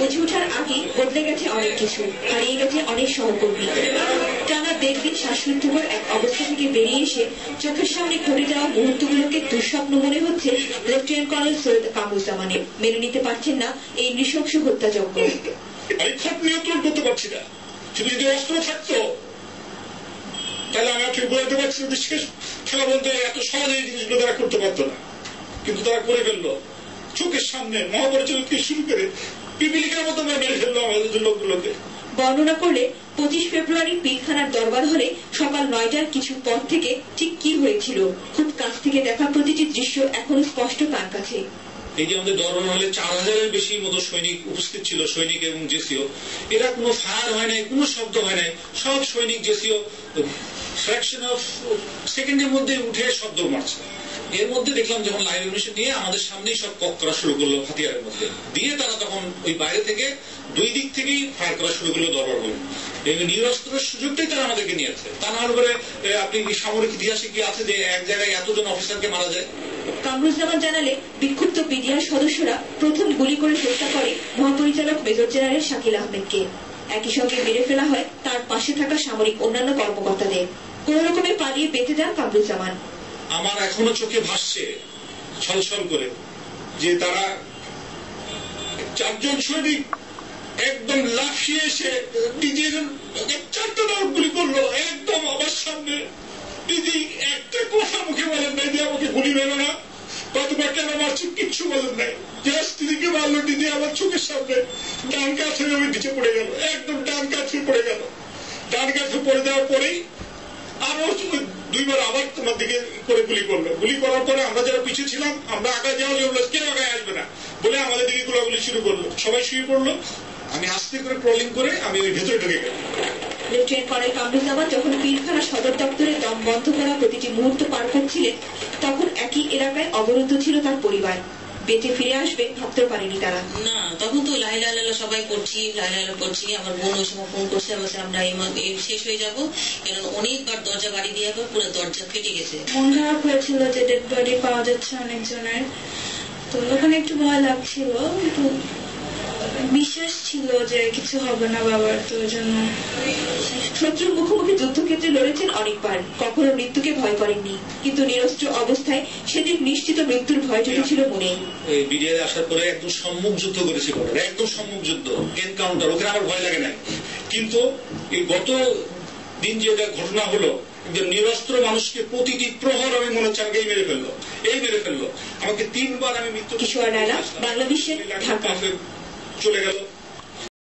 বুঝে ওঠার আগে বদলে গেছে অনেক কিছু, হারিয়ে গেছে অনেক সহকর্মী। টানা দেড় দিন এক অবস্থা থেকে বেরিয়ে এসে চোখের সামনে ঘটে যাওয়া মুহূর্তগুলোকে দুঃস্বপ্ন মনে হচ্ছে লেফটেন্যান্ট কর্নেল সৈয়দ কামরুজ্জামানের। মেনে নিতে পারছেন না এই নৃশংস হত্যাযজ্ঞ। আমি খুব নিয়ন্ত্রণ করতে পারছি না। শুধু যদি অস্ত্র থাকতো, তাহলে আমি আপনি বোঝাতে পারছি যে শেষ খেলা বলতে এত সহজে এই জিনিসগুলো তারা করতে পারতো না। কিন্তু তারা করে ফেলল। চোখের সামনে মহাপরিচালক থেকে শুরু করে পিপিলিকার মতো মেরে ফেলল আমাদের লোকগুলোকে। বর্ণনা করলে পঁচিশ ফেব্রুয়ারি পিলখানার দরবার হলে সকাল নয়টার কিছু পর থেকে ঠিক কি হয়েছিল? খুব কাছ থেকে দেখা প্রতিটি দৃশ্য এখনও স্পষ্ট তার কাছে। এই যে আমাদের দরবার হলে চার হাজারের বেশি মতো সৈনিক উপস্থিত ছিল সৈনিক এবং জেসিও। এরা কোনো ফায়ার হয় নাই কোনো শব্দ হয় নাই সব সৈনিক জেসিও ফ্র্যাকশন অফ সেকেন্ডের মধ্যে উঠে শব্দ মারছে। এর মধ্যে দেখলাম যখন লাইভ ইমিশন নিয়ে আমাদের সামনেই সব কক করা শুরু করল হাতিয়ারের মধ্যে। দিয়ে তারা তখন ওই বাইরে থেকে দুই দিক থেকেই ফায়ার করা শুরু করল দরবার এই নিরস্ত্রের সুযোগটাই তারা আমাদেরকে নিয়েছে। তা না আপনি সামরিক ইতিহাসে কি আছে যে এক জায়গায় এতজন অফিসারকে মারা যায়? কামরুজ্জামান জানালে, বিক্ষুব্ধ সদস্যরা প্রথম গুলি করে হত্যা করে মহাপরিচালক মেজর জেনারেল শাকিল আহমেদকে। একই সঙ্গে মেরে ফেলা হয় তার পাশে থাকা সামরিক অন্যান্য কর্মকর্তাদের। কোন রকমে পালিয়ে বেঁচে যান কামরুজ্জামান। আমার এখনও চোখে ভাসছে, ছলছল করে, যে তারা চারজন সৈনিক একদম লাফিয়ে এসে নিজের চারটা রাউন্ড গুলি করল, একদম আমার সামনে। দিদি একটা কথা মুখে বলেন নাই যে আমাকে গুলি মেরো না কতবার কেন মারছি, কিচ্ছু বলেন নাই। জাস্ট দিদিকে মারলো দিদি আমার চোখের সামনে। ডান কাছ আমি নিচে পড়ে গেল, একদম ডান কাছ পড়ে গেল। ডান কাছে পড়ে দেওয়ার পরেই আরও দুইবার আবার তোমার দিকে করে গুলি করল। গুলি করার পরে আমরা যারা পিছিয়ে ছিলাম, আমরা আগায় যাওয়া বলল কেউ আগায় আসবে না বলে আমাদের দিকে গুলাগুলি শুরু করল। সবাই শুয়ে পড়ল। আমি আস্তে করে ট্রলিং করে আমি ওই ভেতরে ঢুকে গেলাম। লেফটেন্যান্ট কর্নেল কামরুজ্জামান যখন পীরখানা সদর দপ্তরে দম বন্ধ করা প্রতিটি মুহূর্ত পার করছিলেন, তখন একই এলাকায় অবরুদ্ধ ছিল তার পরিবার। বেঁচে ফিরে আসবে ভাবতেও পারেনি তারা। না তখন তো লাইলা লাইলা সবাই করছি লাইলা করছি আমার বোন ওই সময় ফোন করছে বলছে আমরা শেষ হয়ে যাব কারণ অনেকবার দরজা বাড়ি দিয়ে আবার পুরো দরজা ফেটে গেছে। মন খারাপ হয়েছিল যে ডেড বডি পাওয়া যাচ্ছে অনেকজনের। তো ওখানে একটু ভয় লাগছিল একটু বিশ্বাস ছিল যে কিছু হবে না বাবার তো জন্য শত্রুর মুখোমুখি যুদ্ধক্ষেত্রে লড়েছেন অনেকবার। কখনো মৃত্যুকে ভয় করেননি। কিন্তু নিরস্ত্র অবস্থায় সেদিন নিশ্চিত মৃত্যুর ভয় ছিল মনে এই আসার পরে একদম সম্মুখ যুদ্ধ করেছি একদম সম্মুখ যুদ্ধ এনকাউন্টার ওখানে আমার ভয় লাগে নাই। কিন্তু এই গত দিন যেটা ঘটনা হলো যে নিরস্ত্র মানুষকে প্রতিটি প্রহর আমি মনে হচ্ছে আমাকে এই মেরে ফেলল এই মেরে ফেলল। আমাকে তিনবার আমি মৃত্যু বাংলাদেশের ঢাকা। চলে গেল